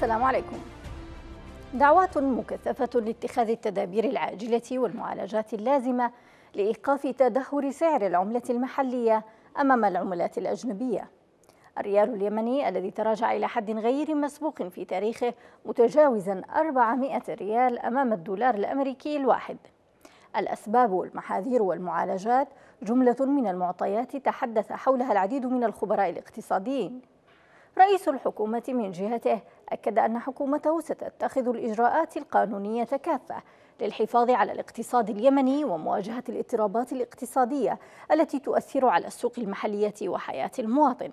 السلام عليكم. دعوات مكثفة لاتخاذ التدابير العاجلة والمعالجات اللازمة لإيقاف تدهور سعر العملة المحلية أمام العملات الأجنبية. الريال اليمني الذي تراجع إلى حد غير مسبوق في تاريخه متجاوزا 400 ريال أمام الدولار الأمريكي الواحد. الأسباب والمحاذير والمعالجات جملة من المعطيات تحدث حولها العديد من الخبراء الاقتصاديين. رئيس الحكومة من جهته أكد أن حكومته ستتخذ الإجراءات القانونية كافة للحفاظ على الاقتصاد اليمني ومواجهة الاضطرابات الاقتصادية التي تؤثر على السوق المحلية وحياة المواطن.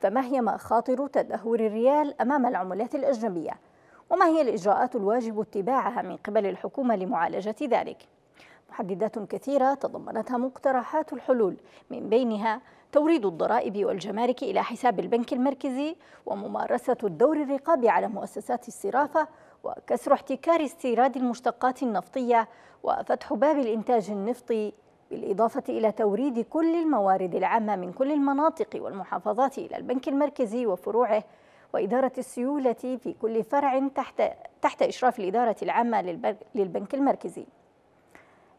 فما هي مخاطر تدهور الريال أمام العملات الأجنبية؟ وما هي الإجراءات الواجب اتباعها من قبل الحكومة لمعالجة ذلك؟ محددات كثيرة تضمنتها مقترحات الحلول من بينها توريد الضرائب والجمارك إلى حساب البنك المركزي وممارسة الدور الرقابي على مؤسسات الصرافة وكسر احتكار استيراد المشتقات النفطية وفتح باب الإنتاج النفطي بالإضافة إلى توريد كل الموارد العامة من كل المناطق والمحافظات إلى البنك المركزي وفروعه وإدارة السيولة في كل فرع تحت, تحت إشراف الإدارة العامة للبنك المركزي.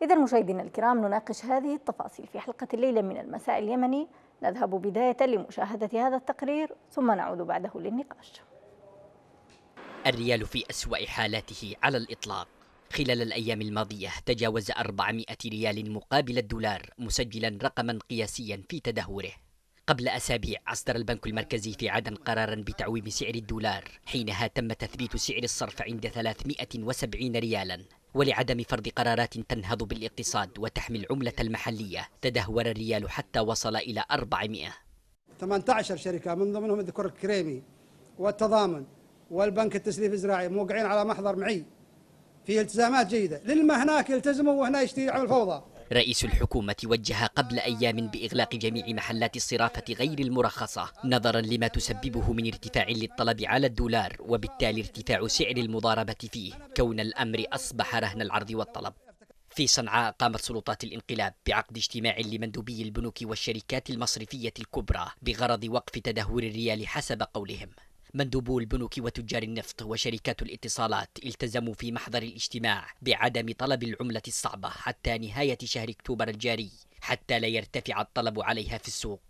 إذا مشاهدينا الكرام نناقش هذه التفاصيل في حلقة الليلة من المساء اليمني. نذهب بداية لمشاهدة هذا التقرير ثم نعود بعده للنقاش. الريال في أسوأ حالاته على الإطلاق. خلال الأيام الماضية تجاوز 400 ريال مقابل الدولار مسجلا رقما قياسيا في تدهوره. قبل أسابيع أصدر البنك المركزي في عدن قرارا بتعويم سعر الدولار حينها تم تثبيت سعر الصرف عند 370 ريالا. ولعدم فرض قرارات تنهض بالاقتصاد وتحمي العملة المحلية تدهور الريال حتى وصل إلى 400 18 شركة من ضمنهم الذكر الكريمي والتضامن والبنك التسليف الزراعي موقعين على محضر معي في التزامات جيدة. للما هناك يلتزموا وهنا يشتري عمل فوضى. رئيس الحكومة وجه قبل أيام بإغلاق جميع محلات الصرافة غير المرخصة نظرا لما تسببه من ارتفاع للطلب على الدولار وبالتالي ارتفاع سعر المضاربة فيه كون الأمر أصبح رهن العرض والطلب. في صنعاء قامت سلطات الانقلاب بعقد اجتماع لمندوبي البنوك والشركات المصرفية الكبرى بغرض وقف تدهور الريال حسب قولهم. مندوبو البنوك وتجار النفط وشركات الاتصالات التزموا في محضر الاجتماع بعدم طلب العملة الصعبة حتى نهاية شهر أكتوبر الجاري حتى لا يرتفع الطلب عليها في السوق.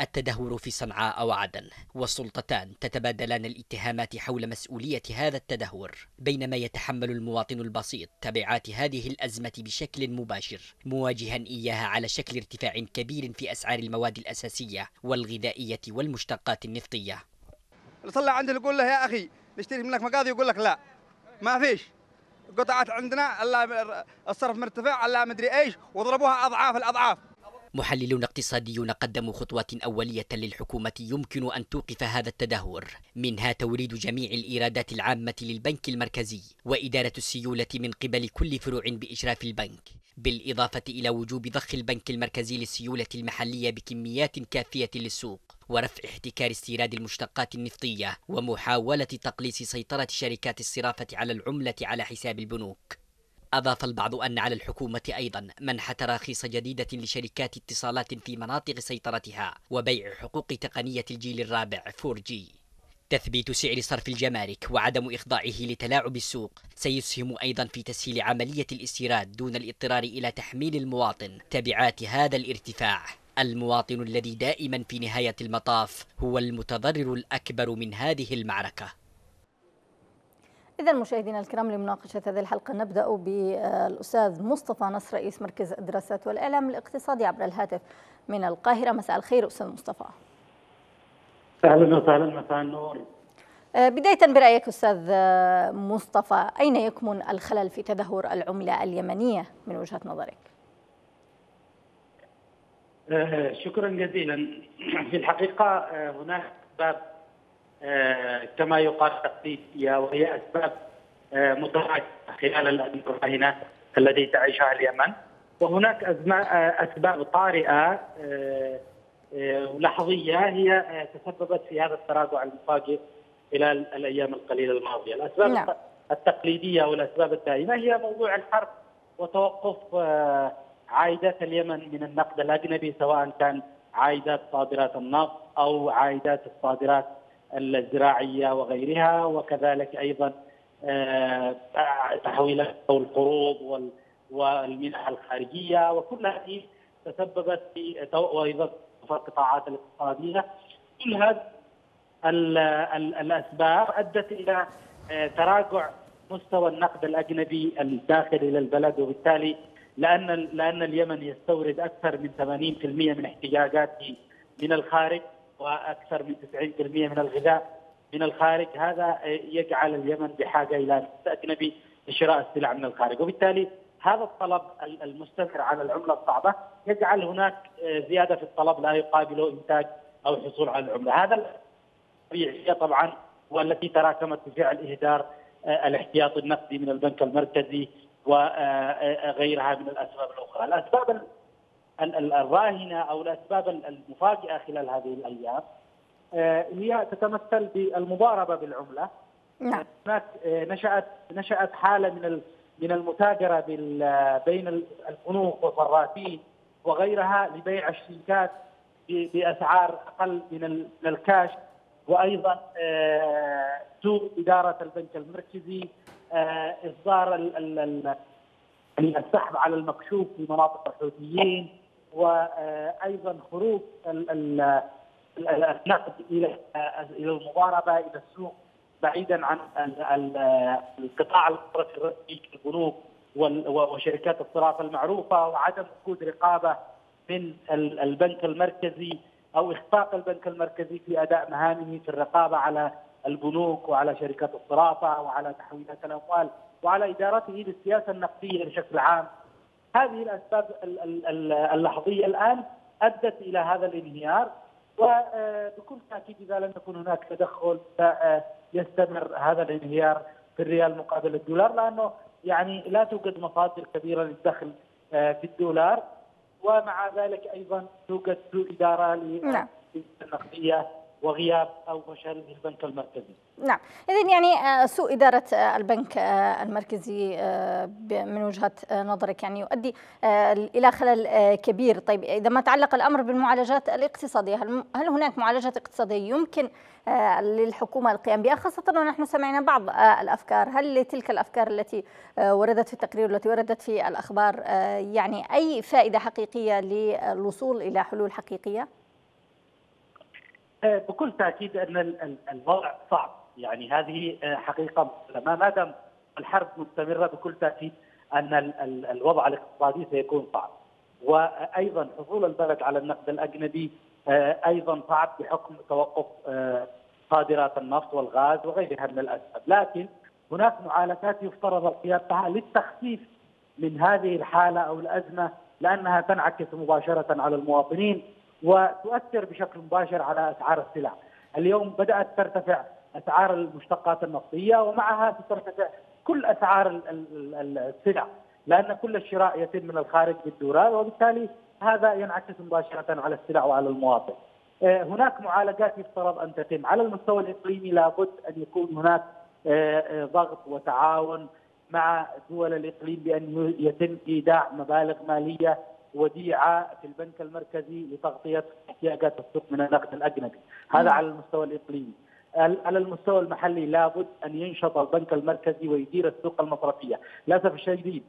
التدهور في صنعاء وعدن والسلطتان تتبادلان الاتهامات حول مسؤولية هذا التدهور بينما يتحمل المواطن البسيط تبعات هذه الأزمة بشكل مباشر مواجها إياها على شكل ارتفاع كبير في أسعار المواد الأساسية والغذائية والمشتقات النفطية. طلع عندي يقول له يا أخي نشتري منك مقاضي؟ يقول لك لا. ما فيش. قطعت عندنا الصرف مرتفع الا مدري إيش وضربوها أضعاف الأضعاف. محللون اقتصاديون قدموا خطوات أولية للحكومة يمكن أن توقف هذا التدهور منها توريد جميع الإيرادات العامة للبنك المركزي وإدارة السيولة من قبل كل فروع بإشراف البنك بالإضافة إلى وجوب ضخ البنك المركزي للسيولة المحلية بكميات كافية للسوق ورفع احتكار استيراد المشتقات النفطية ومحاولة تقليص سيطرة شركات الصرافة على العملة على حساب البنوك. أضاف البعض أن على الحكومة أيضا منح تراخيص جديدة لشركات اتصالات في مناطق سيطرتها وبيع حقوق تقنية الجيل الرابع 4G تثبيت سعر صرف الجمارك وعدم إخضاعه لتلاعب السوق سيسهم أيضا في تسهيل عملية الاستيراد دون الاضطرار إلى تحميل المواطن تبعات هذا الارتفاع. المواطن الذي دائما في نهاية المطاف هو المتضرر الأكبر من هذه المعركة. إذا مشاهدينا الكرام لمناقشة هذه الحلقة نبدأ بالأستاذ مصطفى نصر رئيس مركز الدراسات والإعلام الاقتصادي عبر الهاتف من القاهرة. مساء الخير أستاذ مصطفى. أهلا وسهلا مساء النور. بداية برأيك أستاذ مصطفى أين يكمن الخلل في تدهور العملة اليمنية من وجهة نظرك؟ شكرا جزيلا. في الحقيقة هناك أسباب كما يقال تقليدية وهي أسباب متراكمة خلال الأزمة الراهنة التي تعيشها اليمن وهناك أسباب طارئة لحظية هي تسببت في هذا التراجع المفاجئ خلال الأيام القليلة الماضية الأسباب نعم. التقليدية والأسباب الدائمة هي موضوع الحرب وتوقف عائدات اليمن من النقد الأجنبي سواء كان عائدات صادرات النفط أو عائدات الصادرات الزراعية وغيرها وكذلك أيضا تحويلات القروض والمنح الخارجية وكل هذه تسببت في وأيضا القطاعات الاقتصادية. كل هذه الأسباب أدت إلى تراجع مستوى النقد الأجنبي الداخل إلى البلد وبالتالي لأن لأن اليمن يستورد أكثر من 80% من احتياجاته من الخارج. وأكثر من 90% من الغذاء من الخارج. هذا يجعل اليمن بحاجة إلى نقد اجنبي لشراء السلع من الخارج. وبالتالي هذا الطلب المستمر على العملة الصعبة يجعل هناك زيادة في الطلب لا يقابله إنتاج أو الحصول على العملة. هذا الطبيعية طبعا والتي تراكمت بفعل إهدار الاحتياطي النقدي من البنك المركزي وغيرها من الأسباب الأخرى، الأسباب الراهنة أو الأسباب المفاجئة خلال هذه الأيام هي تتمثل بالمضاربة بالعملة. نعم. هناك نشأت نشأت حالة من من المتاجرة بين البنوك والصرافين وغيرها لبيع الشيكات بأسعار أقل من الكاش. وأيضا سوء إدارة البنك المركزي إصدار السحب على المكشوف في مناطق الحوثيين. وأيضا خروج النقد إلى إلى المضاربة إلى السوق بعيدا عن القطاع المصرفي الرسمي البنوك وشركات الصراف المعروفة وعدم وجود رقابة من البنك المركزي أو إخفاق البنك المركزي في أداء مهامه في الرقابة على البنوك وعلى شركات الصرافة وعلى تحويلات الأموال وعلى إدارته للسياسة النقدية بشكل عام. هذه الأسباب اللحظية الآن أدت إلى هذا الانهيار وبكل تأكيد إذا لم يكن هناك تدخل يستمر هذا الانهيار في الريال مقابل الدولار لأنه يعني لا توجد مصادر كبيرة للدخل في الدولار ومع ذلك أيضا توجد سوء إدارة للنقدية. وغياب أو فشل البنك المركزي. نعم، اذا يعني سوء إدارة البنك المركزي من وجهة نظرك يعني يؤدي إلى خلل كبير، طيب إذا ما تعلق الأمر بالمعالجات الاقتصادية، هل هناك معالجات اقتصادية يمكن للحكومة القيام بها خاصة ونحن سمعنا بعض الأفكار، هل لتلك الأفكار التي وردت في التقرير والتي وردت في الأخبار يعني أي فائدة حقيقية للوصول إلى حلول حقيقية؟ بكل تأكيد أن الوضع صعب. يعني هذه حقيقة مسلمه ما دام الحرب مستمرة بكل تأكيد أن الوضع الاقتصادي سيكون صعب. وأيضا حصول البلد على النقد الأجنبي أيضا صعب بحكم توقف صادرات النفط والغاز وغيرها من الأسباب. لكن هناك معالجات يفترض القيام بها للتخفيف من هذه الحالة أو الأزمة لأنها تنعكس مباشرة على المواطنين. وتؤثر بشكل مباشر على أسعار السلع. اليوم بدأت ترتفع أسعار المشتقات النفطية ومعها سترتفع كل أسعار السلع لأن كل الشراء يتم من الخارج بالدولار وبالتالي هذا ينعكس مباشرة على السلع وعلى المواطن. هناك معالجات يفترض أن تتم على المستوى الإقليمي لابد أن يكون هناك ضغط وتعاون مع دول الإقليم بأن يتم إيداع مبالغ مالية وديعة في البنك المركزي لتغطية احتياجات السوق من النقد الأجنبي، هذا على المستوى الإقليمي. على المستوى المحلي لابد أن ينشط البنك المركزي ويدير السوق المصرفية، للأسف الشديد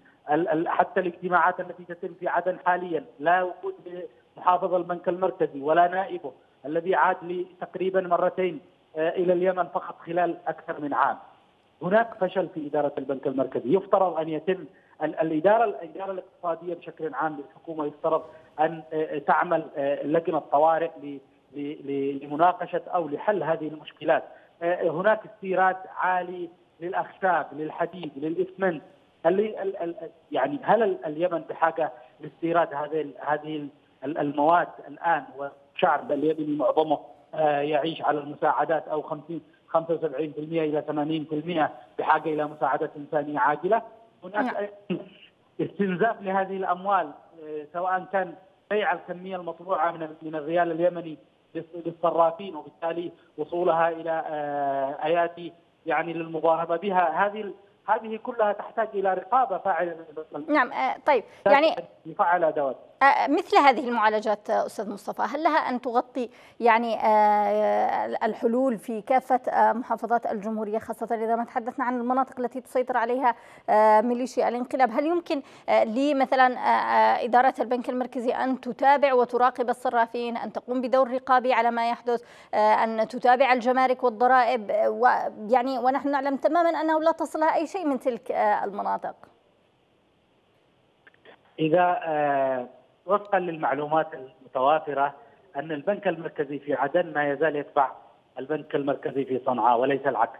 حتى الاجتماعات التي تتم في عدن حاليا لا وجود محافظ البنك المركزي ولا نائبه الذي عاد لي تقريبا مرتين إلى اليمن فقط خلال أكثر من عام. هناك فشل في إدارة البنك المركزي، يفترض أن يتم الإدارة الإدارة الاقتصادية بشكل عام للحكومة يفترض أن تعمل لجنة طوارئ لمناقشة أو لحل هذه المشكلات. هناك استيراد عالي للأخشاب، للحديد، للإسمنت، اللي يعني هل اليمن بحاجة لاستيراد هذه هذه المواد الآن والشعب اليمني معظمه يعيش على المساعدات أو 50 75% إلى 80% بحاجة إلى مساعدات إنسانية عاجلة هناك استنزاف لهذه الأموال سواء كان بيع الكمية المطبوعة من من الريال اليمني للصرافين وبالتالي وصولها إلى ايادي يعني للمضاربة بها. هذه هذه كلها تحتاج إلى رقابة فاعلة. نعم طيب يعني يفعل ادوات مثل هذه المعالجات أستاذ مصطفى هل لها أن تغطي يعني الحلول في كافة محافظات الجمهورية خاصة إذا ما تحدثنا عن المناطق التي تسيطر عليها ميليشيا الانقلاب؟ هل يمكن لمثلا إدارة البنك المركزي أن تتابع وتراقب الصرافين أن تقوم بدور رقابي على ما يحدث أن تتابع الجمارك والضرائب ويعني ونحن نعلم تماما أنه لا تصلها أي شيء من تلك المناطق؟ إذا آه، وفقا للمعلومات المتوافره أن البنك المركزي في عدن ما يزال يتبع البنك المركزي في صنعاء وليس العكس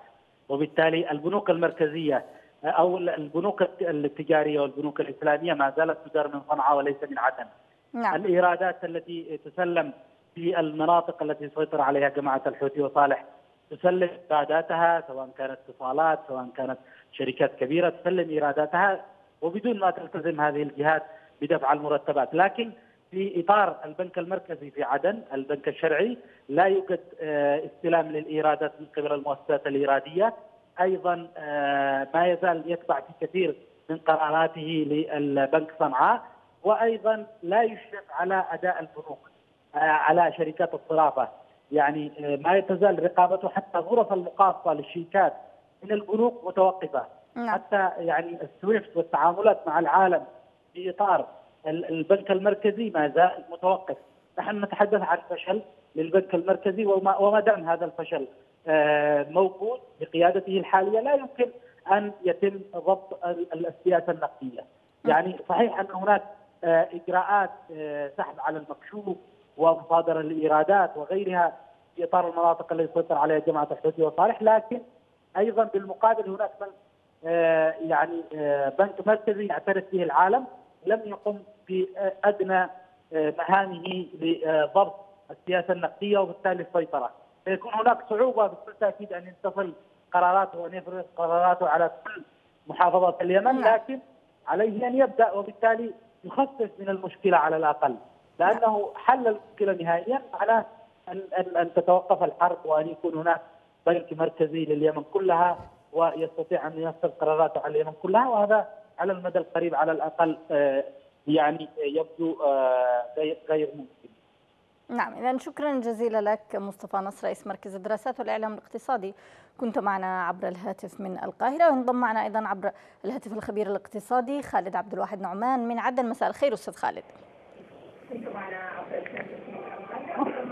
وبالتالي البنوك المركزية آه، أو البنوك التجاريه والبنوك الإسلامية ما زالت تدار من صنعاء وليس من عدن. نعم. الإيرادات التي تسلم في المناطق التي سيطر عليها جماعة الحوثي وصالح تسلم إيراداتها سواء كانت اتصالات سواء كانت شركات كبيرة تسلم إيراداتها وبدون ما تلتزم هذه الجهات بدفع المرتبات. لكن في إطار البنك المركزي في عدن البنك الشرعي لا يوجد آه، استلام للإيرادات من قبل المؤسسات الإيرادية. أيضا آه، ما يزال يتبع في كثير من قراراته للبنك صنعاء. وأيضا لا يشرف على أداء البنوك آه، على شركات الصرافة. يعني ما تزال رقابته حتى غرف المقاصة للشيكات من البنوك متوقفة. نعم. حتى يعني السويفت والتعاملات مع العالم في إطار البنك المركزي ما زال متوقف نحن نتحدث عن فشل للبنك المركزي وما, وما دام هذا الفشل آه، موجود بقيادته الحالية لا يمكن أن يتم ضبط السياسة النقدية. يعني صحيح أن هناك آه، إجراءات آه، سحب على المكشوف ومصادره الإيرادات وغيرها في إطار المناطق التي يسيطر عليها جماعة الحوثي وصالح لكن أيضا بالمقابل هناك آه، يعني آه، بنك مركزي يعترف به العالم لم يقم بأدنى آه، مهامه لضبط السياسة النقدية وبالتالي السيطرة. فيكون هناك صعوبة بكل تأكيد أن ينتصل قراراته وان يفرض قراراته على كل محافظات اليمن نعم. لكن عليه أن يبدأ وبالتالي يخفف من المشكلة على الأقل. لأنه حل المشكلة نهائيا أن أن أن تتوقف الحرب وأن يكون هناك بنك مركزي لليمن كلها. ويستطيع أن ينفذ قراراته على اليمن كلها وهذا على المدى القريب على الأقل آه، يعني يبدو آه، غير ممكن. نعم اذا شكرا جزيلا لك مصطفى نصر رئيس مركز الدراسات والإعلام الاقتصادي كنت معنا عبر الهاتف من القاهرة وانضم معنا أيضا عبر الهاتف الخبير الاقتصادي خالد عبد الواحد نعمان من عدن مساء الخير أستاذ خالد. كنت معنا عبر الهاتف من القاهره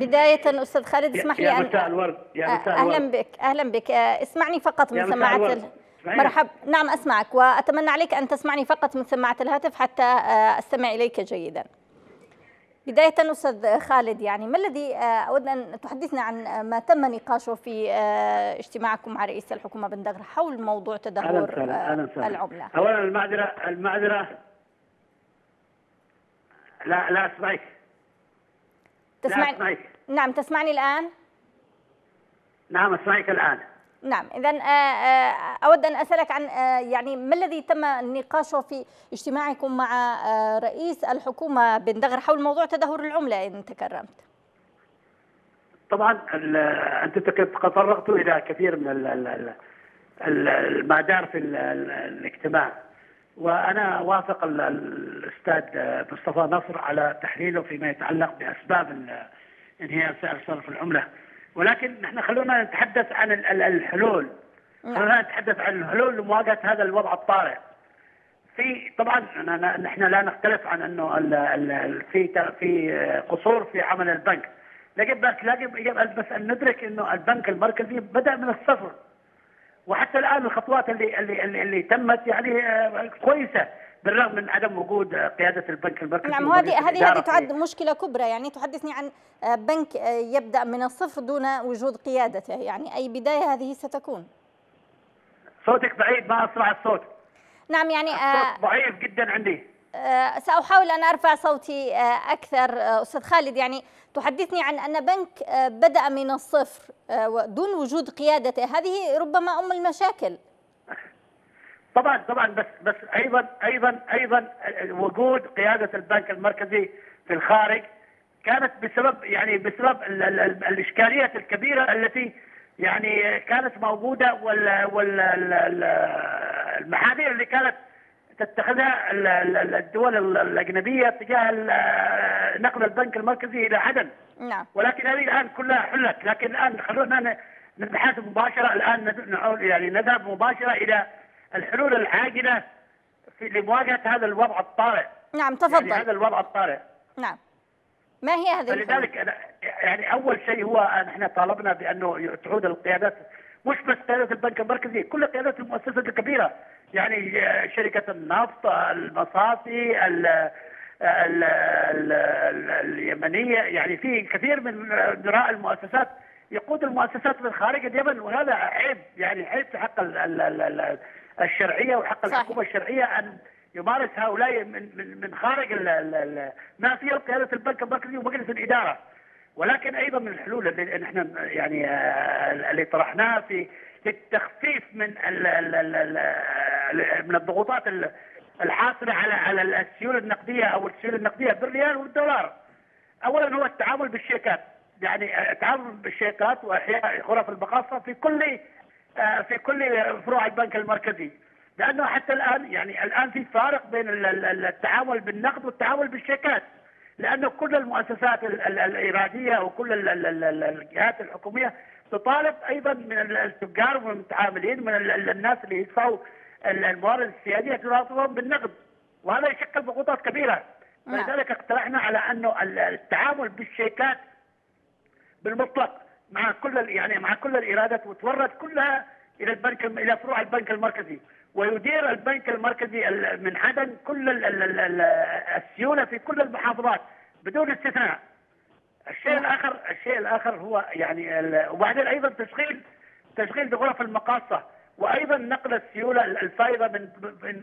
بداية أستاذ خالد اسمح لي أن يا الورد يا مساء أهلا بك أهلا بك. اسمعني فقط من سماعة مرحب نعم أسمعك وأتمنى عليك أن تسمعني فقط من سماعة الهاتف حتى أستمع إليك جيدا. بداية أستاذ خالد يعني ما الذي أود أن تحدثنا عن ما تم نقاشه في اجتماعكم مع رئيس الحكومة بن دغر حول موضوع تدهور العملة؟ أولا المعذرة المعذرة. لا لا أسمعك. تسمعني؟ نعم تسمعني الآن؟ نعم أسمعك الآن. نعم إذا آه، آه، أود أن أسألك عن آه، يعني ما الذي تم نقاشه في اجتماعكم مع رئيس الحكومة بن دغر حول موضوع تدهور العملة إن تكرمت؟ طبعا أنت تطرقت إلى كثير من ما دار في الاجتماع. وأنا واثق الأستاذ مصطفى نصر على تحليله فيما يتعلق بأسباب انهيار سعر صرف العملة. ولكن نحن خلونا نتحدث عن الحلول. نعم. خلونا نتحدث عن الحلول لمواجهة هذا الوضع الطارئ. في طبعا نحن لا نختلف عن إنه في في قصور في عمل البنك. لكن بس يجب بس أن ندرك إنه البنك المركزي بدأ من الصفر. وحتى الآن الخطوات اللي اللي اللي, اللي تمت يعني آه، كويسة بالرغم من عدم وجود قيادة البنك المركزي نعم هذه هذه هذه تعد مشكلة كبرى. يعني تحدثني عن آه، بنك آه، يبدأ من الصفر دون وجود قيادته. يعني أي بداية هذه ستكون؟ صوتك بعيد ما أسمع الصوت. نعم يعني الصوت ضعيف جدا عندي. سأحاول أن أرفع صوتي أكثر. أستاذ خالد يعني تحدثني عن أن بنك بدأ من الصفر دون وجود قيادته هذه ربما أم المشاكل. طبعا طبعا بس بس أيضا أيضا أيضا وجود قيادة البنك المركزي في الخارج كانت بسبب يعني بسبب الإشكاليات الكبيرة التي يعني كانت موجودة وال وال المحاذير اللي كانت تتخذها الدول الأجنبية تجاه نقل البنك المركزي إلى عدن نعم. ولكن هذه الآن كلها حلت. لكن الآن خلونا نبحث مباشرة. الآن نعود يعني نذهب مباشرة إلى الحلول العاجلة في لمواجهة هذا الوضع الطارئ. نعم تفضل. يعني هذا الوضع الطارئ. نعم. ما هي هذه فلذلك يعني أول شيء هو نحن طالبنا بأنه تعود القيادات مش بس قياده البنك المركزي كل قيادات المؤسسات الكبيرة. يعني شركه النفط المصافي ال ال ال اليمنيه يعني في كثير من مدراء المؤسسات يقود المؤسسات من خارج اليمن وهذا عيب يعني عيب في حق الشرعيه وحق الحكومة الشرعيه ان يمارس هؤلاء من من من خارج ما في قياده البنك المركزي ومجلس الاداره ولكن أيضا من الحلول اللي نحن يعني آه، اللي طرحناها في للتخفيف من من الضغوطات الحاصلة على على السيولة النقدية أو السيولة النقدية بالريال والدولار. اولا هو التعامل بالشيكات يعني التعامل بالشيكات وأحياء غرف البقاصة في كل آه، في كل فروع البنك المركزي. لأنه حتى الان يعني الآن في فارق بين التعامل بالنقد والتعامل بالشيكات. لأنه كل المؤسسات الاراديه وكل الجهات الحكومية تطالب أيضا من التجار ومن المتعاملين من الناس اللي يدفعوا الموارد السيادية تطالبهم بالنقد وهذا يشكل ضغوطات كبيرة نعم. لذلك اقترحنا على أنه التعامل بالشيكات بالمطلق مع كل يعني مع كل الإيرادات وتورد كلها إلى البنك إلى فروع البنك المركزي ويدير البنك المركزي من عدن كل السيولة في كل المحافظات بدون استثناء. الشيء نعم. الآخر الشيء الآخر هو يعني وبعدين أيضا تشغيل تشغيل بغرف المقاصة وأيضا نقل السيولة الفائضه من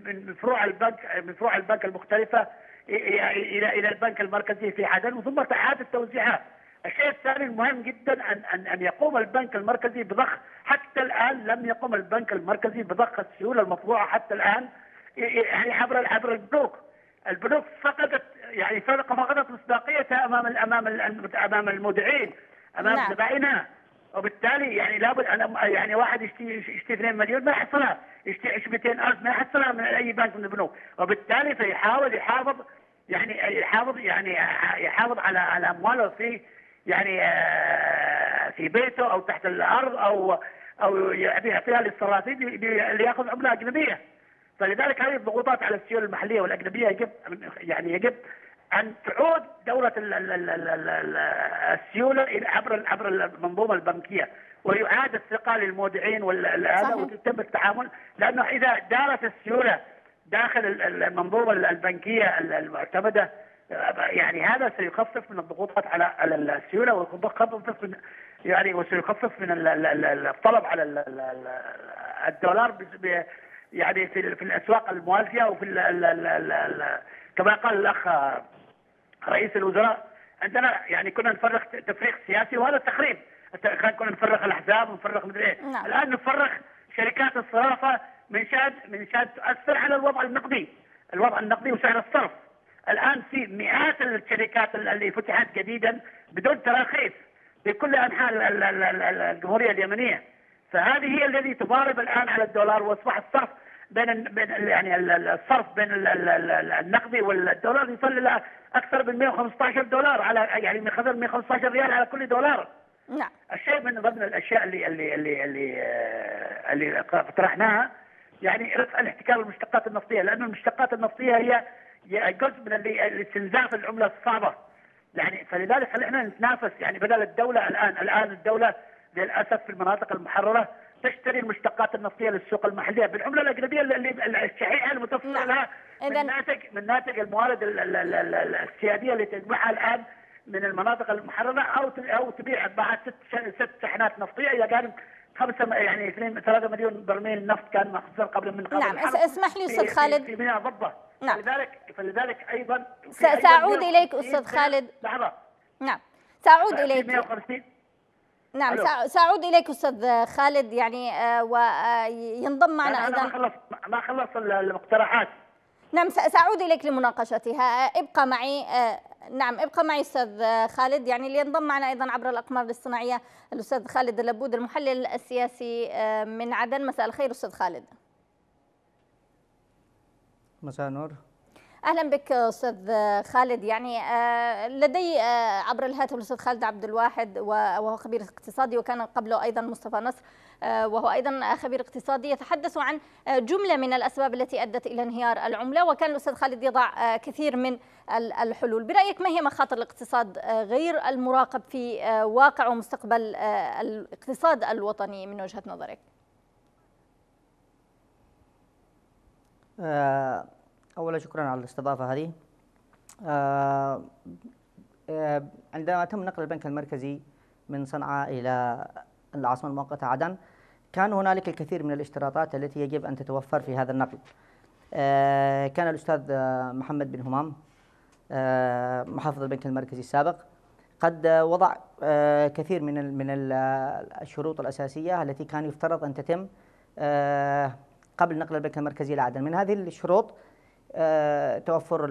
من فروع البنك من فروع البنك المختلفة إلى إلى البنك المركزي في عدن ثم اعاده توزيعها. الشيء الثاني المهم جدا ان ان أن يقوم البنك المركزي بضخ حتى الآن لم يقم البنك المركزي بضخ السيولة المطبوعه حتى الآن يعني عبر عبر البنوك البنوك فقدت يعني فقدت مصداقيتها أمام أمام أمام المودعين أمام نعم. وبالتالي يعني لابد أنا يعني واحد يشتري يشتري 2 مليون ما يحصلها يشتري 200000 ما يحصلها من أي بنك من البنوك. وبالتالي فيحاول يحافظ يعني يحافظ يعني يحافظ على على أمواله في يعني آه، في بيته أو تحت الأرض أو أو يعطيها للصراصير ليأخذ عملة أجنبية. فلذلك هذه الضغوطات على السيول المحلية والأجنبية يجب يعني يجب ان تعود دوله السيوله إلى عبر عبر المنظومه البنكيه ويعاد الثقه للمودعين وهذا ويتم التعامل لأنه اذا دارت السيوله داخل المنظومه البنكيه المعتمده يعني هذا سيخفف من الضغوطات على على السيوله ويخفف من يعني وسيخفف من الطلب على الدولار يعني في في الاسواق الموازيه وفي كما قال الاخ رئيس الوزراء عندنا يعني كنا نفرغ تفريغ سياسي وهذا تخريب كنا نفرغ الأحزاب ونفرغ مدري إيه. نعم. الآن نفرغ شركات الصرافة من شان من شأن تؤثر على الوضع النقدي. الوضع النقدي وسعر الصرف. الآن في مئات الشركات اللي فتحت جديدا بدون تراخيص في كل انحاء الجمهورية اليمنية. فهذه هي الذي تضارب الآن على الدولار وأصبح الصرف بين بين يعني الصرف بين النقدي والدولار يصل إلى أكثر من 115 دولار على يعني من 115 ريال على كل دولار. نعم. الشيء من ضمن الأشياء اللي اللي اللي اللي, اللي اقترحناها يعني رفع الاحتكار المشتقات النفطية لأن المشتقات النفطية هي جزء من الاستنزاف العملة الصعبة. يعني فلذلك خلينا نتنافس يعني بدل الدولة الان الآن الدولة للأسف في المناطق المحررة تشتري المشتقات النفطية للسوق المحلية بالعملة الأجنبية اللي الشحيحة المتوفرة نعم. لها من ناتج من ناتج الموارد السيادية اللي تجمعها الآن من المناطق المحررة أو أو تبيع بعد ست ست شحنات نفطية. إذا كان خمسة يعني 2 3 مليون برميل نفط كان مخزون قبل من قبل نعم. اسمح لي أستاذ خالد. في ميناء ضبة. نعم. فلذلك فلذلك أيضا سأعود إليك أستاذ خالد. لحظة. نعم. سأعود إليك. 150 نعم ألو. سأعود إليك أستاذ خالد يعني آه وينضم معنا أيضا. ما خلص ما خلص المقترحات. نعم سأعود إليك لمناقشتها. ابقى معي آه نعم ابقى معي أستاذ خالد يعني لينضم معنا أيضا عبر الأقمار الاصطناعية الأستاذ خالد اللبود المحلل السياسي آه، من عدن. مساء الخير أستاذ خالد. مساء النور. أهلا بك أستاذ خالد. يعني آه، لدي آه، عبر الهاتف الأستاذ خالد عبد الواحد وهو خبير اقتصادي وكان قبله أيضا مصطفى نصر آه، وهو أيضا خبير اقتصادي يتحدث عن جملة من الأسباب التي أدت إلى انهيار العملة وكان الأستاذ خالد يضع كثير من الحلول. برأيك ما هي مخاطر الاقتصاد غير المراقب في واقع ومستقبل الاقتصاد الوطني من وجهة نظرك؟ أولا شكرا على الاستضافة هذه. آه، آه، عندما تم نقل البنك المركزي من صنعاء إلى العاصمة المؤقتة عدن كان هنالك الكثير من الاشتراطات التي يجب أن تتوفر في هذا النقل. آه، كان الأستاذ محمد بن همام محافظ البنك المركزي السابق قد وضع كثير من من الشروط الأساسية التي كان يفترض أن تتم قبل نقل البنك المركزي إلى عدن. من هذه الشروط آه، توفر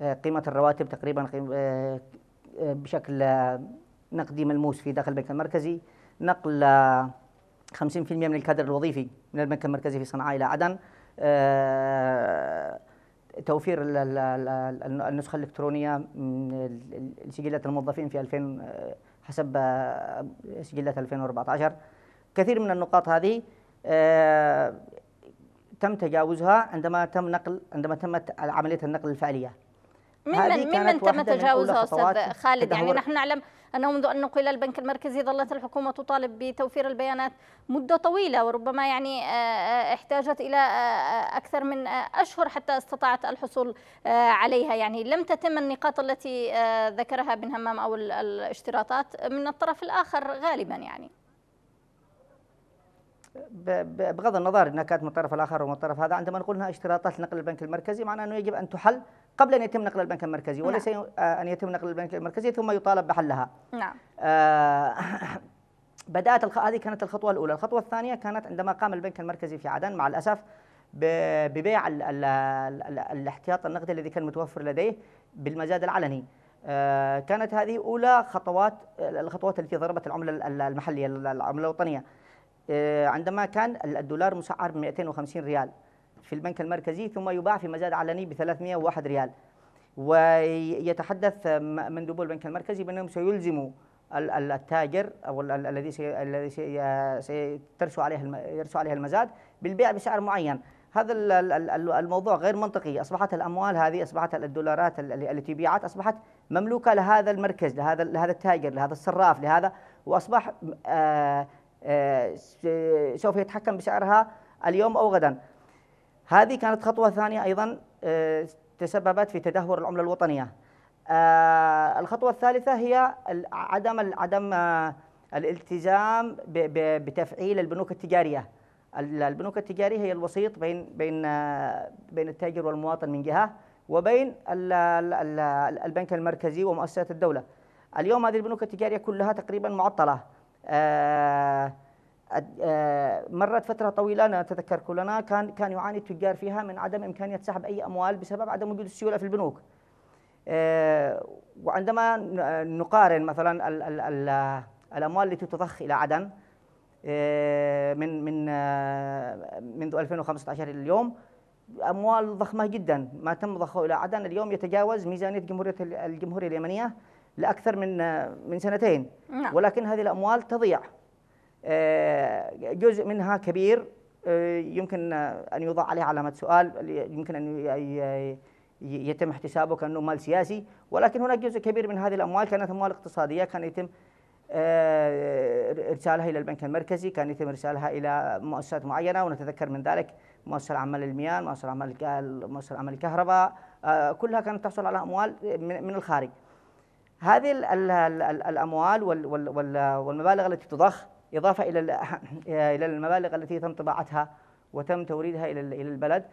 آه، قيمة الرواتب تقريبا آه، بشكل نقدي ملموس في داخل البنك المركزي. نقل 50% من الكادر الوظيفي من البنك المركزي في صنعاء إلى عدن. توفير النسخة الإلكترونية من سجلات الموظفين في 2000 حسب سجلات 2014 كثير من النقاط هذه تم تجاوزها عندما تم نقل عندما تمت عملية النقل الفعلية. ممن ممن تم تجاوزها أستاذ خالد؟ يعني نحن نعلم أنه منذ أن نقل البنك المركزي ظلت الحكومة تطالب بتوفير البيانات مدة طويلة وربما يعني آه، آه، احتاجت إلى آه، أكثر من أشهر حتى استطاعت الحصول عليها. يعني لم تتم النقاط التي ذكرها بن همام أو الاشتراطات من الطرف الآخر غالبا يعني. بغض النظر إنها كانت من الطرف الآخر ومن الطرف هذا عندما نقول إنها اشتراطات نقل البنك المركزي معناه أنه يجب أن تحل قبل أن يتم نقل البنك المركزي نعم. وليس آه، أن يتم نقل البنك المركزي ثم يطالب بحلها. نعم. آه بدأت الخ... هذه كانت الخطوة الأولى، الخطوة الثانية كانت عندما قام البنك المركزي في عدن مع الأسف ببيع ال ال ال الاحتياط النقدي الذي كان متوفر لديه بالمزاد العلني. آه كانت هذه أولى خطوات الخطوات التي ضربت العملة المحلية العملة الوطنية. آه، عندما كان الدولار مسعر ب 250 ريال في البنك المركزي ثم يباع في مزاد علني ب 301 ريال. ويتحدث مندوب البنك المركزي بأنهم سيلزموا التاجر أو الذي الذي سيترسو عليه يرسو عليه المزاد بالبيع بسعر معين. هذا الموضوع غير منطقي. أصبحت الأموال هذه أصبحت الدولارات التي بيعت أصبحت مملوكة لهذا المركز لهذا لهذا التاجر لهذا الصراف لهذا. وأصبح آه آه، سوف يتحكم بسعرها اليوم أو غدا. هذه كانت خطوة ثانية أيضا آه، تسببت في تدهور العملة الوطنية. آه، الخطوة الثالثة هي عدم عدم الالتزام بتفعيل البنوك التجارية. البنوك التجارية هي الوسيط بين بين بين التاجر والمواطن من جهة وبين البنك المركزي ومؤسسات الدولة. اليوم هذه البنوك التجارية كلها تقريبا معطلة. آه، آه، مرت فترة طويلة نتذكر كلنا كان كان يعاني التجار فيها من عدم إمكانية سحب أي أموال بسبب عدم وجود السيولة في البنوك. آه، وعندما نقارن مثلا ال ال ال الأموال التي تضخ إلى عدن من من منذ 2015 إلى اليوم أموال ضخمة جدا ما تم ضخه إلى عدن اليوم يتجاوز ميزانية جمهورية الجمهورية اليمنية لأكثر من من سنتين. نعم. ولكن هذه الأموال تضيع. آه، جزء منها كبير. آه، يمكن أن يوضع عليه علامة سؤال. يمكن أن يتم احتسابه كأنه مال سياسي. ولكن هناك جزء كبير من هذه الأموال كانت أموال اقتصادية. كان يتم آه، إرسالها إلى البنك المركزي. كان يتم إرسالها إلى مؤسسات معينة. ونتذكر من ذلك مؤسسة العامه للمياه مؤسسة العامه للكهرباء كلها كانت تحصل على أموال من الخارج. هذه الأموال والمبالغ التي تضخ إضافة إلى إلى المبالغ التي تم طباعتها وتم توريدها إلى إلى البلد.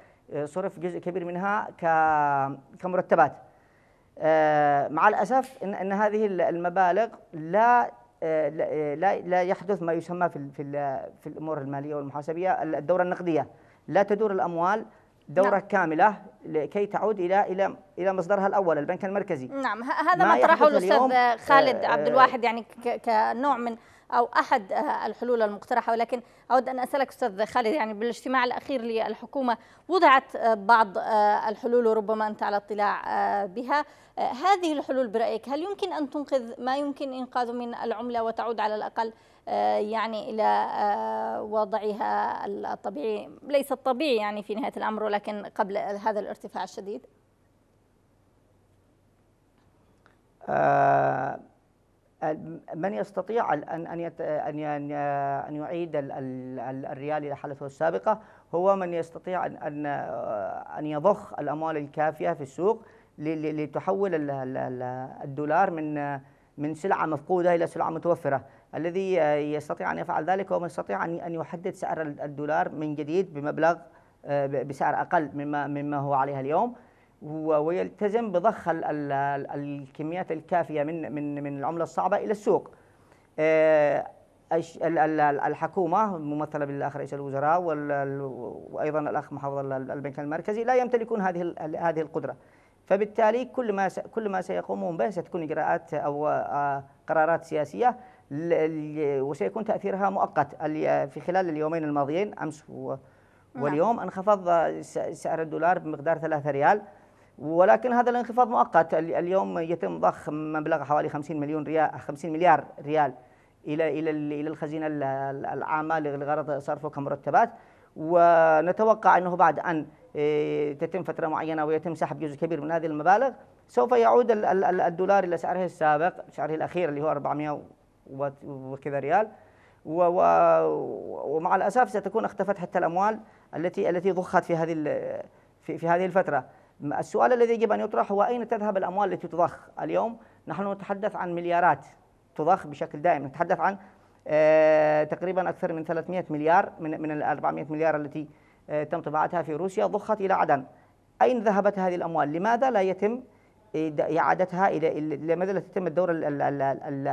صرف جزء كبير منها كمرتبات. آه، مع الأسف إن إن هذه المبالغ لا لا لا يحدث ما يسمى في في الأمور المالية والمحاسبية الدورة النقدية. لا تدور الأموال دورة نعم. كاملة لكي تعود إلى إلى إلى مصدرها الأول البنك المركزي. نعم هذا ما طرحه الأستاذ خالد آه عبد الواحد يعني كنوع من أو أحد الحلول المقترحة. ولكن أود أن أسألك أستاذ خالد يعني بالاجتماع الأخير للحكومة وضعت بعض الحلول وربما أنت على اطلاع بها. هذه الحلول برأيك هل يمكن أن تنقذ ما يمكن إنقاذه من العملة وتعود على الأقل يعني إلى وضعها الطبيعي. ليس الطبيعي يعني في نهاية الأمر ولكن قبل هذا الارتفاع الشديد. آه، من يستطيع أن أن أن أن يعيد الريال إلى حالته السابقة. هو من يستطيع أن أن أن يضخ الأموال الكافية في السوق لتحول الدولار من من سلعة مفقودة إلى سلعة متوفرة الذي يستطيع أن يفعل ذلك هو من يستطيع أن يحدد سعر الدولار من جديد بمبلغ آه، بسعر أقل مما مما هو عليه اليوم ويلتزم بضخ الكميات الكافية من من من العملة الصعبة إلى السوق. آه، الحكومة ممثلة بالأخ رئيس الوزراء وأيضا الأخ محافظ البنك المركزي لا يمتلكون هذه هذه القدرة. فبالتالي كل ما كل ما سيقومون به ستكون إجراءات أو آه، قرارات سياسية وسيكون تأثيرها مؤقت. في خلال اليومين الماضيين أمس نعم. واليوم انخفض سعر الدولار بمقدار 3 ريال. ولكن هذا الانخفاض مؤقت. اليوم يتم ضخ مبلغ حوالي 50 مليون ريال 50 مليار ريال إلى إلى إلى الخزينة العامة لغرض صرفه كمرتبات. ونتوقع أنه بعد أن تتم فترة معينة ويتم سحب جزء كبير من هذه المبالغ سوف يعود الدولار إلى سعره السابق سعره الأخير اللي هو 400 وكذا ريال. ومع الأسف ستكون اختفت حتى الأموال التي التي ضخت في هذه في, في هذه الفترة. السؤال الذي يجب أن يطرح هو اين تذهب الأموال التي تضخ اليوم؟ نحن نتحدث عن مليارات تضخ بشكل دائم. نتحدث عن آه تقريبا أكثر من 300 مليار من من ال 400 مليار التي تم طباعتها في روسيا ضخت إلى عدن. أين ذهبت هذه الأموال؟ لماذا لا يتم إعادتها إلى لماذا لا تتم الدورة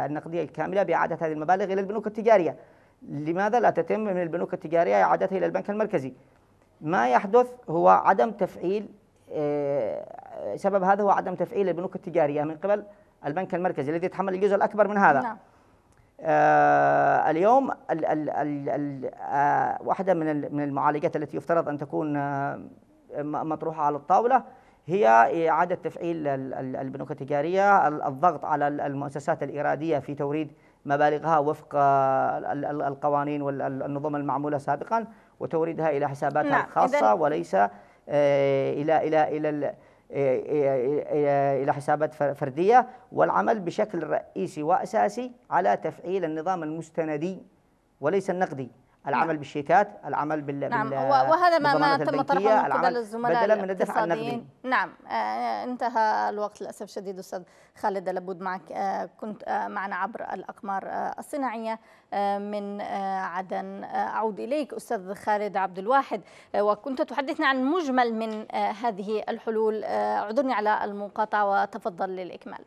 النقدية الكاملة بإعادة هذه المبالغ إلى البنوك التجارية؟ لماذا لا تتم من البنوك التجارية إعادتها إلى البنك المركزي؟ ما يحدث هو عدم تفعيل آه، سبب هذا هو عدم تفعيل البنوك التجارية من قبل البنك المركزي الذي يتحمل الجزء الأكبر من هذا. نعم. آه اليوم ال ال ال ال آه واحدة من من المعالجات التي يفترض أن تكون آه مطروحة على الطاولة هي إعادة تفعيل البنوك التجارية الضغط على المؤسسات الإرادية في توريد مبالغها وفق القوانين والنظم المعمولة سابقا وتوريدها إلى حساباتها نعم. الخاصة وليس آه، إلى إلى إلى إلى إلى حسابات فردية والعمل بشكل رئيسي وأساسي على تفعيل النظام المستندي وليس النقدي. العمل نعم. بالشيكات العمل بال نعم وهذا ما, ما تم طرحه من قبل الزملاء بدلا من الدفع النقدي. نعم آه انتهى الوقت للأسف الشديد أستاذ خالد لابد معك. آه كنت آه معنا عبر الأقمار آه الصناعية آه من آه عدن آه أعود إليك أستاذ خالد عبد الواحد. آه وكنت تحدثنا عن مجمل من آه هذه الحلول. آه اعذرني على المقاطعة وتفضل للإكمال.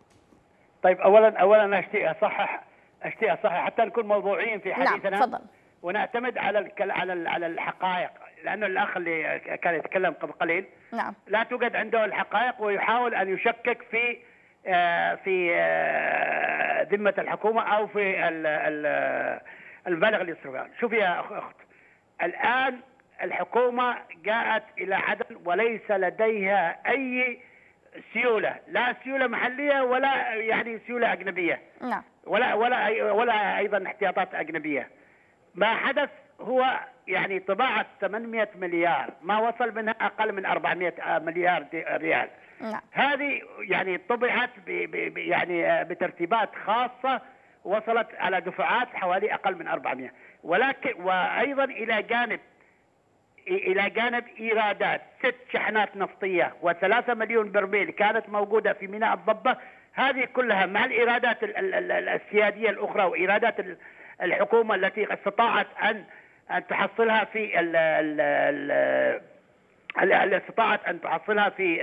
طيب اولا اولا اشتي أصحح اشتي أصحح حتى نكون موضوعيين في نعم، حديثنا. نعم تفضل. ونعتمد على على على الحقائق لأنه الأخ اللي كان يتكلم قبل قليل. نعم. لا توجد عنده الحقائق ويحاول أن يشكك في آه، في آه، ذمة الحكومة أو في المبالغ اللي يصرفها. شوف يا أخت الآن الحكومة جاءت إلى عدن وليس لديها أي سيولة لا سيولة محلية ولا يعني سيولة أجنبية. نعم. ولا ولا ولا أيضا احتياطات أجنبية. ما حدث هو يعني طباعة 800 مليار ما وصل منها أقل من 400 مليار ريال. هذه يعني طبعت يعني بترتيبات خاصة وصلت على دفعات حوالي أقل من 400 ولكن وأيضا إلى جانب إلى جانب إيرادات ست شحنات نفطية وثلاثة مليون برميل كانت موجودة في ميناء الضبة هذه كلها مع الإيرادات السيادية الأخرى وإيرادات الحكومة التي استطاعت ان أن تحصلها في ال ال استطاعت أن تحصلها في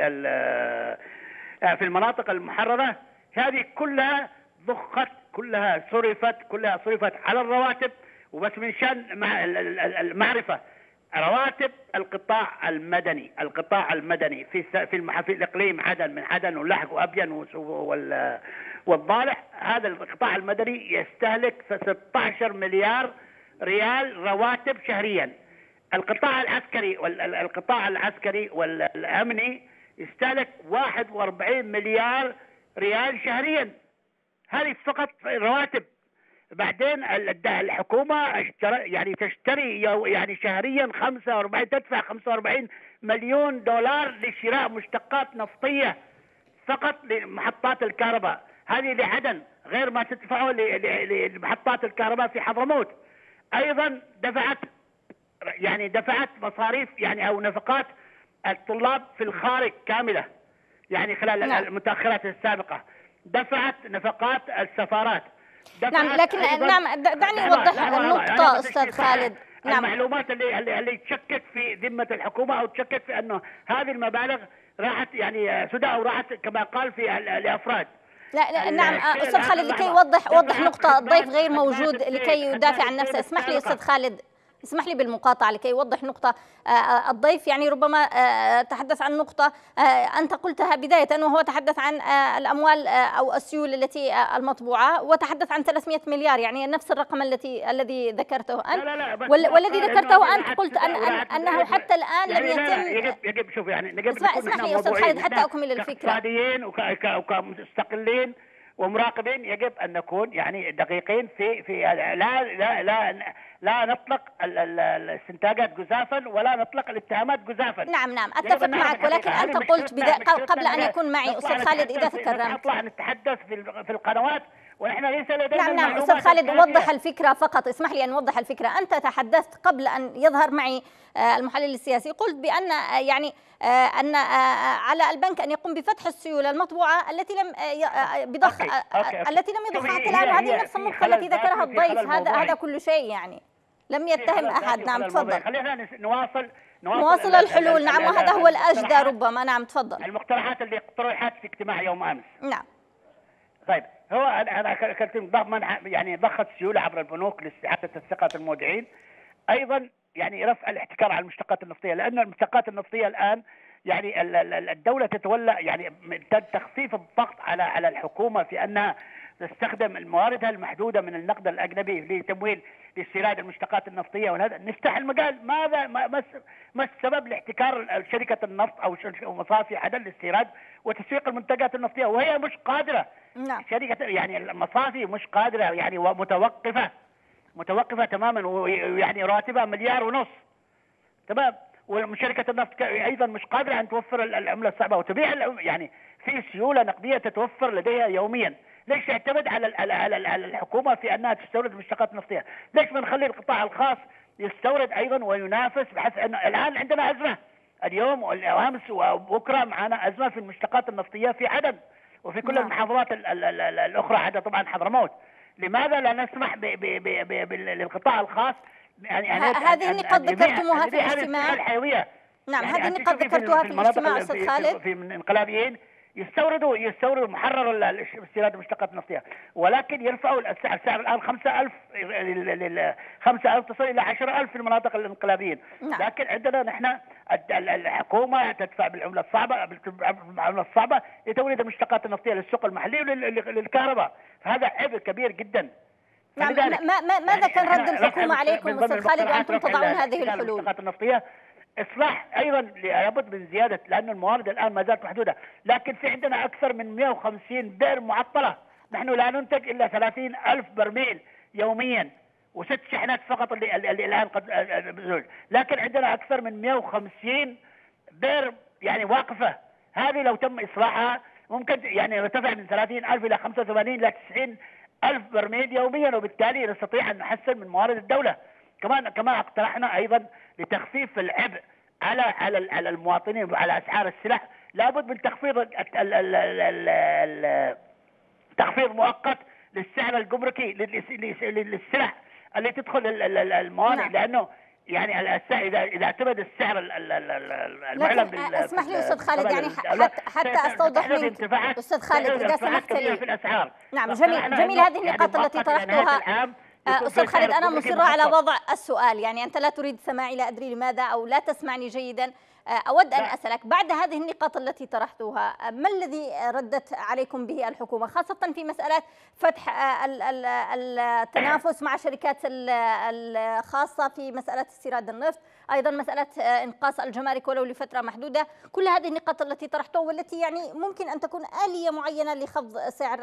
في المناطق المحررة. هذه كلها ضخت كلها صرفت كلها صرفت على الرواتب وبس من شأن المعرفة. رواتب القطاع المدني القطاع المدني في في الإقليم عدن من عدن ولحق وأبين والضالع هذا القطاع المدني يستهلك 16 مليار ريال رواتب شهريا. القطاع العسكري والقطاع العسكري والأمني يستهلك 41 مليار ريال شهريا. هذه فقط رواتب. بعدين الحكومة اشترى يعني تشتري يعني شهريا 45 تدفع 45 مليون دولار لشراء مشتقات نفطية فقط لمحطات الكهرباء. هذه لعدن غير ما تدفعه لمحطات الكهرباء في حضرموت. أيضا دفعت يعني دفعت مصاريف يعني أو نفقات الطلاب في الخارج كاملة يعني خلال نعم. المتأخرات السابقة. دفعت نفقات السفارات. نعم لكن نعم دعني أوضح النقطة أستاذ خالد. نعم. المعلومات اللي اللي, اللي تشكك في ذمة الحكومة أو تشكك في أنه هذه المبالغ راحت يعني سدى أو راحت كما قال في لافراد لا, لا نعم أستاذ خالد لكي يوضح وضح نقطة الضيف غير موجود لكي يدافع عن نفسه. اسمح لي أستاذ خالد. اسمح لي بالمقاطعة لكي يوضح نقطة آه، آه، الضيف. يعني ربما آه، تحدث عن نقطة أنت قلتها بداية وهو تحدث عن الأموال أو السيول التي المطبوعة وتحدث عن 300 مليار. يعني نفس الرقم التي الذي ذكرته أنت. لا لا لا والذي ذكرته أنت قلت أن أنه حتى الآن لم يتم يجب يجب شوف يعني نجب اسمح لي أستاذ خالد حتى أكمل الفكرة. اقتصاديين وكمستقلين ومراقبين يجب أن نكون يعني دقيقين في في لا لا لا لا نطلق الاستنتاجات جزافا ولا نطلق الاتهامات جزافا. نعم نعم أتفق معك ولكن أنت قلت قبل أن يكون معي أستاذ خالد إذا تكرمت نطلع نتحدث في القنوات. ونحن ليس لدينا نعم نعم أستاذ خالد وضح الفكرة فقط. اسمح لي أن أوضح الفكرة. أنت تحدثت قبل أن يظهر معي آه، المحلل السياسي. قلت بأن آه، يعني آه، أن على البنك أن يقوم بفتح السيولة المطبوعة التي لم بضخ okay. okay. okay. التي لم يضخها حتى الان وهذه نفس النقطه التي ذكرها الضيف. هذا هذا كل شيء يعني. لم يتهم أحد. نعم تفضل. خلينا نواصل نواصل الحلول. نعم وهذا هو الأجدى ربما. نعم تفضل. المقترحات اللي طرحت في اجتماع يوم أمس. نعم. طيب. هو أنا كنت ضمن يعني ضخت سيوله عبر البنوك لاستعاده الثقه المودعين. أيضا يعني رفع الاحتكار على المشتقات النفطية لأن المشتقات النفطية الآن يعني الدولة تتولى يعني تخفيف الضغط على على الحكومة في أنها تستخدم مواردها المحدودة من النقد الأجنبي لتمويل لاستيراد المشتقات النفطية وهذا نفتح المجال. ماذا ما ما السبب لاحتكار شركة النفط أو مصافي عدن للاستيراد وتسويق المنتجات النفطية؟ وهي مش قادرة. نعم. شركة يعني المصافي مش قادرة يعني ومتوقفه متوقفة. تماما ويعني راتبها مليار ونص. تمام؟ وشركة النفط أيضا مش قادرة أن توفر العملة الصعبة وتبيع يعني في سيولة نقدية تتوفر لديها يوميا. ليش يعتمد على على الحكومة في انها تستورد المشتقات النفطيه؟ ليش ما نخلي القطاع الخاص يستورد أيضا وينافس بحيث انه الان عندنا ازمه اليوم وامس وبكره معنا ازمه في المشتقات النفطيه في عدن وفي كل نعم. المحافظات الاخرى عدا طبعا حضرموت لماذا لا نسمح للقطاع الخاص يعني هذه النقاط ذكرتموها في الاجتماع الحيويه نعم يعني هذه النقاط ذكرتوها في الاجتماع أستاذ خالد في من انقلابيين يستوردوا يستوردوا محرر استيراد المشتقات النفطيه ولكن يرفعوا السعر السعر الآن 5000 5000 تصل إلى 10000 في المناطق الانقلابيين نعم. لكن عندنا نحن الحكومة تدفع بالعملة الصعبة بالعملة الصعبة لتوريد المشتقات النفطية للسوق المحلي وللكهرباء فهذا عبء كبير جدا. نعم ما ما ماذا كان رد الحكومة عليكم أستاذ خالد؟ وأنتم تضعون هذه الحلول؟ المشتقات النفطية إصلاح أيضا لابد من زيادة لأن الموارد الآن ما زالت محدودة، لكن في عندنا أكثر من 150 بئر معطلة، نحن لا ننتج إلا 30 ألف برميل يوميا وست شحنات فقط اللي, اللي الآن قد لكن عندنا أكثر من 150 بئر يعني واقفة، هذه لو تم إصلاحها ممكن يعني يرتفع من 30 ألف إلى 85 إلى 90 ألف برميل يوميا وبالتالي نستطيع أن نحسن من موارد الدولة. كمان كما اقترحنا أيضا لتخفيف العبء على على على المواطنين وعلى اسعار السلع لابد من تخفيض تخفيض مؤقت للسعر الجمركي للسلع اللي تدخل الموانئ نعم. لأنه يعني اذا اذا اعتمد السعر المعلن اسمح لي أستاذ خالد يعني حتى حتى استوضح منك أستاذ خالد اذا سمحت لي في الاسعار نعم جميل جميل هذه النقاط التي طرحتها آه، أستاذ خالد أنا مصرة على وضع السؤال. يعني أنت لا تريد سماعي لا أدري لماذا أو لا تسمعني جيدا. أود أن أسألك بعد هذه النقاط التي طرحتها ما الذي ردت عليكم به الحكومة خاصة في مسألة فتح التنافس مع شركات الخاصة في مسألة استيراد النفط؟ أيضا مسألة إنقاص الجمارك ولو لفترة محدودة. كل هذه النقاط التي طرحتها والتي يعني ممكن أن تكون آلية معينة لخفض سعر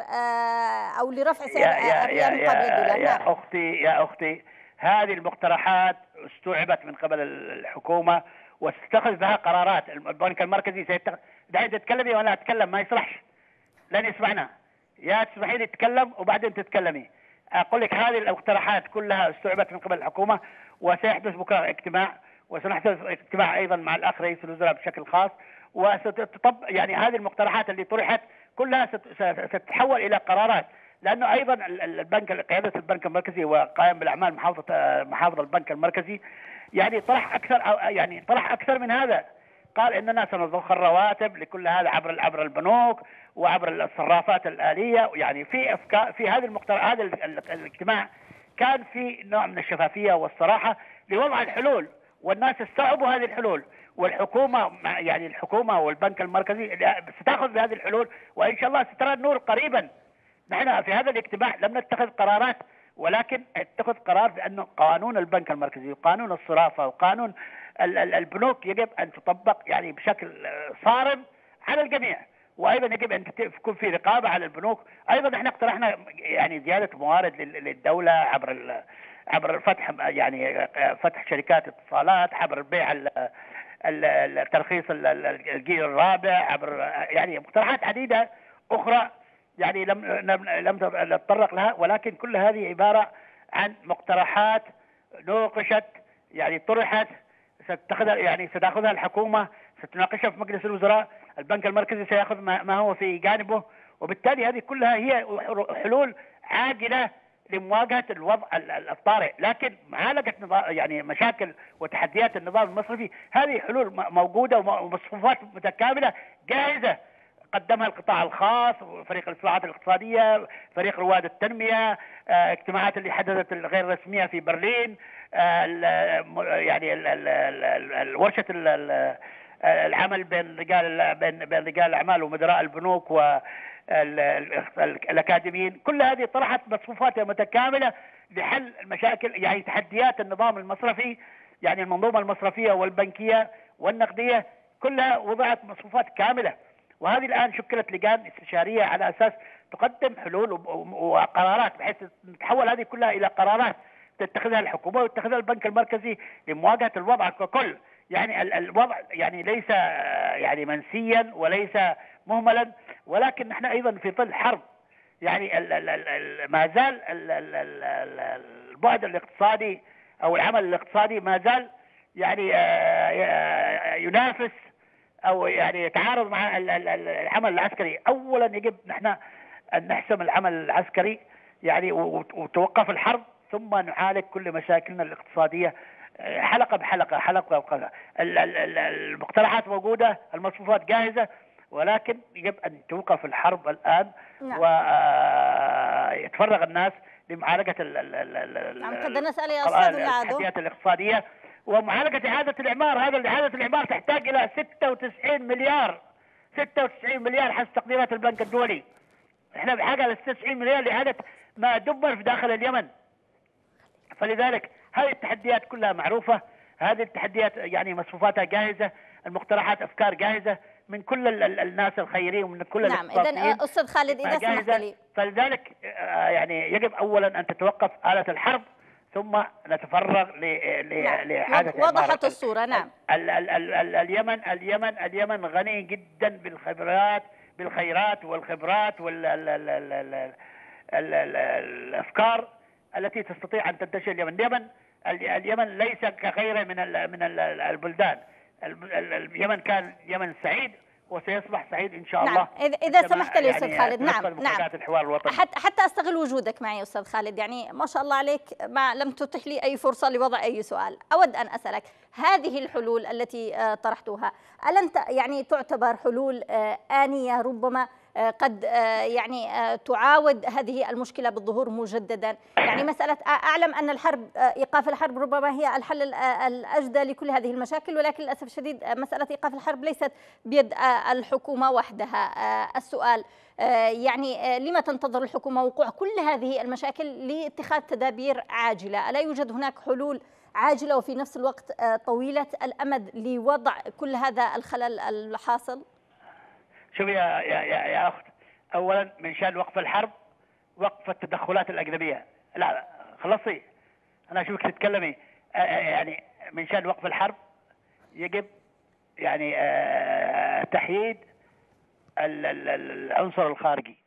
أو لرفع سعر الريال مقابل الدولار. يا نعم. أختي يا أختي هذه المقترحات استوعبت من قبل الحكومة واستخذ بها قرارات. البنك المركزي سيتخذ دعي تتكلمي وأنا أتكلم؟ ما يصلحش. لن يسمعنا. يا تسمحي لي تتكلم وبعدين تتكلمي. أقول لك هذه المقترحات كلها استوعبت من قبل الحكومة وسيحدث بكرة اجتماع. وسنحدث اجتماع أيضا مع الاخ رئيس الوزراء بشكل خاص وستطب يعني هذه المقترحات اللي طرحت كلها ستتحول إلى قرارات. لأنه أيضا البنك قيادة البنك المركزي وقائم بالأعمال محافظة محافظ البنك المركزي يعني طرح أكثر يعني طرح أكثر من هذا. قال إننا سنضخ الرواتب لكل هذا عبر عبر البنوك وعبر الصرافات الآلية. يعني في افكار في هذه المقترح هذا الاجتماع كان في نوع من الشفافية والصراحة لوضع الحلول. والناس استوعبوا هذه الحلول. والحكومة يعني الحكومة والبنك المركزي ستأخذ بهذه الحلول وإن شاء الله سترى النور قريبا. نحن في هذا الاجتماع لم نتخذ قرارات ولكن اتخذ قرار بانه قانون البنك المركزي وقانون الصرافة وقانون البنوك يجب أن تطبق يعني بشكل صارم على الجميع. وأيضا يجب أن تكون في رقابة على البنوك. أيضا إحنا اقترحنا يعني زيادة موارد للدولة عبر عبر فتح يعني فتح شركات اتصالات عبر بيع الترخيص الجيل الرابع عبر يعني مقترحات عديدة أخرى يعني لم لم نتطرق لها ولكن كل هذه عبارة عن مقترحات نوقشت يعني طرحت ستتخذها يعني ستأخذها الحكومة ستناقشها في مجلس الوزراء البنك المركزي سيأخذ ما هو في جانبه وبالتالي هذه كلها هي حلول عاجلة لمواجهة الوضع الطارئ، لكن معالجه يعني مشاكل وتحديات النظام المصرفي. هذه حلول موجودة ومصفوفات متكاملة جاهزة. قدمها القطاع الخاص فريق الاصلاحات الاقتصادية فريق رواد التنمية آه، اجتماعات اللي حدثت الغير رسمية في برلين يعني ورشة العمل بين رجال بين بين رجال الأعمال ومدراء البنوك والاكاديميين كل هذه طرحت مصفوفات متكاملة لحل المشاكل يعني تحديات النظام المصرفي يعني المنظومة المصرفية والبنكية والنقدية كلها وضعت مصفوفات كاملة. وهذه الآن شكلت لجان استشارية على أساس تقدم حلول وقرارات بحيث تتحول هذه كلها إلى قرارات تتخذها الحكومة ويتخذها البنك المركزي لمواجهة الوضع ككل. يعني الوضع يعني ليس يعني منسيا وليس مهملا. ولكن نحن أيضا في ظل حرب يعني ما زال البعد الاقتصادي أو العمل الاقتصادي ما زال يعني آه، ينافس أو يعني يتعارض مع العمل العسكري اولا يجب نحن ان نحسم العمل العسكري يعني وتوقف الحرب ثم نعالج كل مشاكلنا الاقتصاديه حلقه بحلقه حلقه بحلقه المقترحات موجوده المصفوفات جاهزه ولكن يجب أن توقف الحرب الآن نعم. ويتفرغ الناس لمعالجة نعم قد نسأل يا أستاذ التحديات الاقتصادية ومعالجة إعادة الإعمار. هذا اعاده الإعمار تحتاج إلى 96 مليار 96 مليار حسب تقديرات البنك الدولي. إحنا بحاجة ل 96 مليار لإعادة ما دمر في داخل اليمن. فلذلك هذه التحديات كلها معروفة. هذه التحديات يعني مصفوفاتها جاهزة المقترحات أفكار جاهزة. من كل الناس الخيرين ومن كل نعم اذا أستاذ خالد اذا سمحت لي فلذلك آه، يعني يجب اولا ان تتوقف اله الحرب ثم نتفرغ نعم. لإعادة وضحت الصورة نعم ال ال ال ال اليمن اليمن اليمن غني جدا بالخبرات بالخيرات والخبرات والافكار التي تستطيع ان تنتشر اليمن اليمن اليمن ليس كغيره من من البلدان اليمن كان يمن سعيد وسيصبح سعيد إن شاء نعم. الله. اذا إذا سمحت لي أستاذ يعني خالد. نعم نعم. الحوار الوطني. حتى حتى أستغل وجودك معي أستاذ خالد. يعني ما شاء الله عليك ما لم تتح لي أي فرصة لوضع أي سؤال. أود أن أسألك هذه الحلول التي آه، طرحتوها ألن يعني تعتبر حلول آه، آنية ربما قد يعني تعاود هذه المشكلة بالظهور مجددا. يعني مسألة أعلم أن الحرب إيقاف الحرب ربما هي الحل الأجدى لكل هذه المشاكل ولكن للأسف الشديد مسألة إيقاف الحرب ليست بيد الحكومة وحدها. السؤال يعني لما تنتظر الحكومة وقوع كل هذه المشاكل لاتخاذ تدابير عاجلة؟ ألا يوجد هناك حلول عاجلة وفي نفس الوقت طويلة الأمد لوضع كل هذا الخلل الحاصل؟ شوفي يا, يا, يا, يا أخت أولا من شأن وقف الحرب وقف التدخلات الأجنبية. لا خلصي. أنا أشوفك تتكلمي. يعني من شأن وقف الحرب يجب يعني تحييد العنصر الخارجي.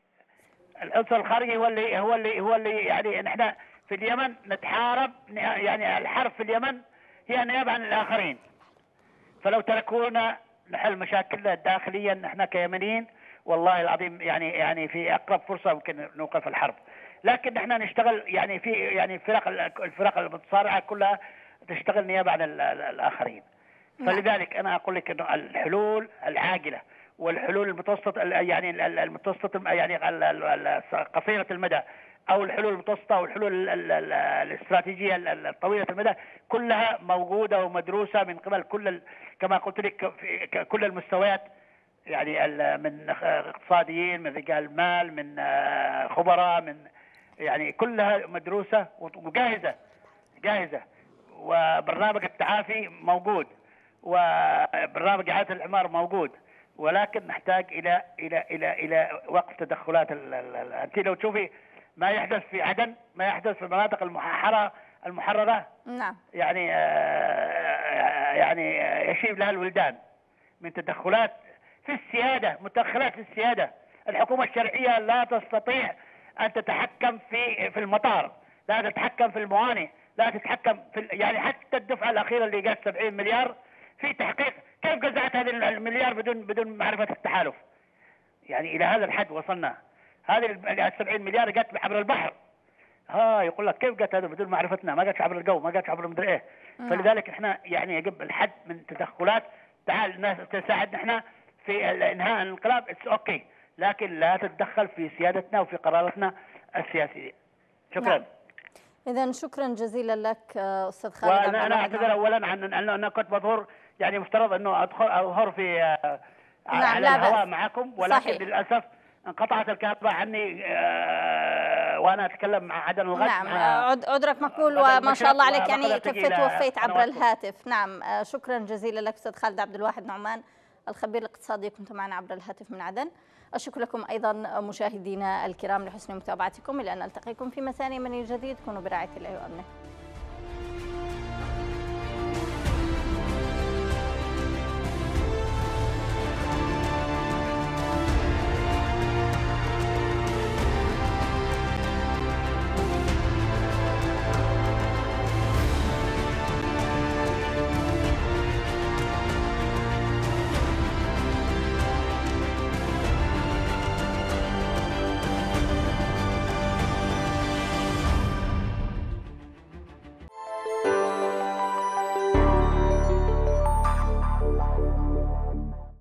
العنصر الخارجي هو اللي هو اللي هو اللي يعني نحن في اليمن نتحارب يعني الحرب في اليمن هي نيابة عن الآخرين. فلو تركونا نحل مشاكلنا داخليا نحن كيمنيين. والله العظيم يعني يعني في أقرب فرصة ممكن نوقف الحرب. لكن نحن نشتغل يعني في يعني فرق الفرق المتصارعة كلها تشتغل نيابة عن الآخرين. فلذلك أنا أقول لك إنه الحلول العاجلة والحلول المتوسطه يعني المتوسطه يعني قصيرة المدى أو الحلول المتوسطة أو الحلول الاستراتيجية الطويلة المدى كلها موجودة ومدروسة من قبل كل كما قلت لك كل المستويات يعني من اقتصاديين من رجال مال من خبراء من يعني كلها مدروسة وجاهزة جاهزة. وبرنامج التعافي موجود وبرنامج إعادة الإعمار موجود. ولكن نحتاج إلى إلى إلى إلى وقف تدخلات أنت لو تشوفي ما يحدث في عدن ما يحدث في المناطق المحررة المحررة؟ نعم. يعني آه يعني يشيب لها الولدان من تدخلات في السيادة متدخلات في السيادة. الحكومة الشرعية لا تستطيع أن تتحكم في في المطار لا تتحكم في الموانئ لا تتحكم في يعني حتى الدفعة الأخيرة اللي جت 70 مليار في تحقيق كيف جزعت هذه المليار بدون بدون معرفة التحالف. يعني إلى هذا الحد وصلنا. هذه ال 70 مليار جت عبر البحر. ها يقول لك كيف جت هذا بدون معرفتنا ما جاتش عبر الجو ما جاتش عبر مدري إيه. فلذلك إحنا يعني يجب الحد من تدخلات تعال الناس تساعدنا إحنا في إنهاء الانقلاب. it's okay لكن لا تتدخل في سيادتنا وفي قراراتنا السياسية. شكرا. نعم. اذا شكرا جزيلا لك أستاذ خالد وأنا أنا أعتذر اولا عن ان أنا كنت مظهور يعني مفترض إنه ادخل أظهر في نعم على الهواء معكم ولكن صحيح. للأسف انقطعت الكهرباء عني آه وأنا أتكلم مع عدن الغد. نعم عذرك مقبول وما شاء الله عليك يعني كفيت وفيت عبر الهاتف. نعم شكرا جزيلا لك أستاذ خالد عبد الواحد نعمان الخبير الاقتصادي. كنت معنا عبر الهاتف من عدن. أشكر لكم أيضا مشاهدينا الكرام لحسن متابعتكم إلى أن نلتقيكم في مساء من جديد. كونوا برعاية الله وأمنه.